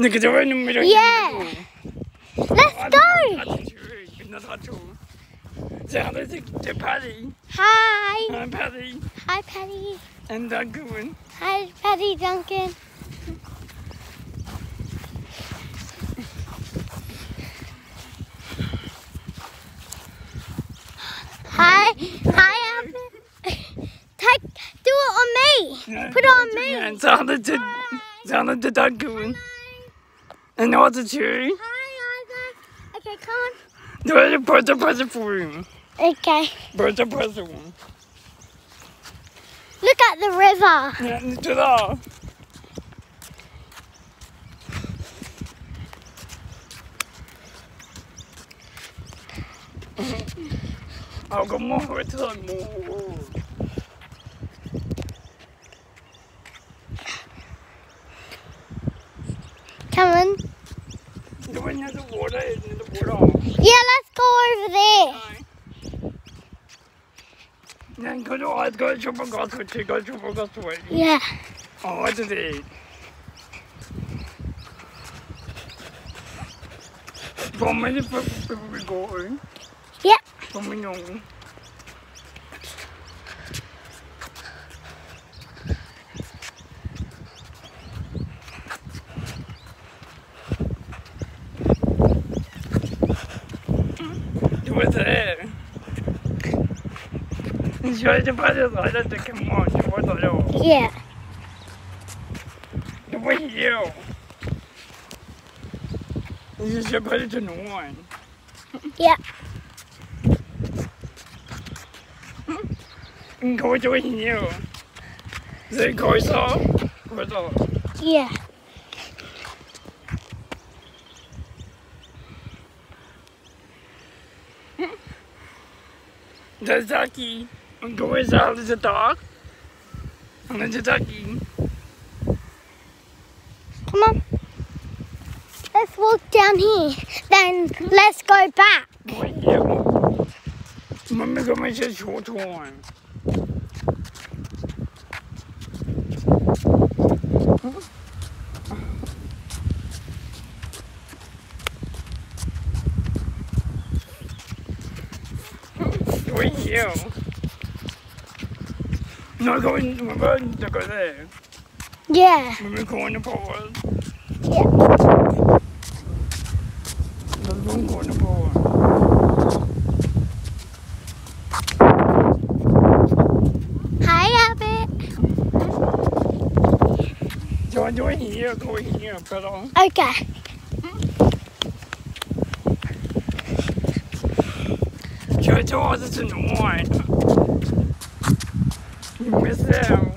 Look at the random middle. Yeah. Let's go. Hello to Hi. I'm Patty. Hi, Patty. And Duncan. Hi, Patty Duncan. Hi, hi, Take, do it on me. Put it on me. And Zana did, Zana Duncan. And all the tree? Hi, Arthur. Okay, come on. Do I put a present for you? Okay. Put the present one. Look at the river. Yeah, do that. I'll go more, it's like more. water, the water. Yeah, let's go over there. Then go to eyes, go to Chopper Gospel, go to Chopper Gospel. Yeah. Oh, I did it eat? many people depois eu vou Yep. Yep. Bom, não. with it. Yeah. The way you. This is your better than one. Yeah. Go to you. Is it Corso? Corso. Yeah. The Ducky. I'm going out as a dog. And there's a ducky. Come on. Let's walk down here. Then let's go back. Wait, yeah. Mummy got me short one. Huh? going here. Not going, to my going to go there. Yeah. I'm going forward. Yeah. We're going here, go here, uh, Okay. Two doors isn't. You miss him.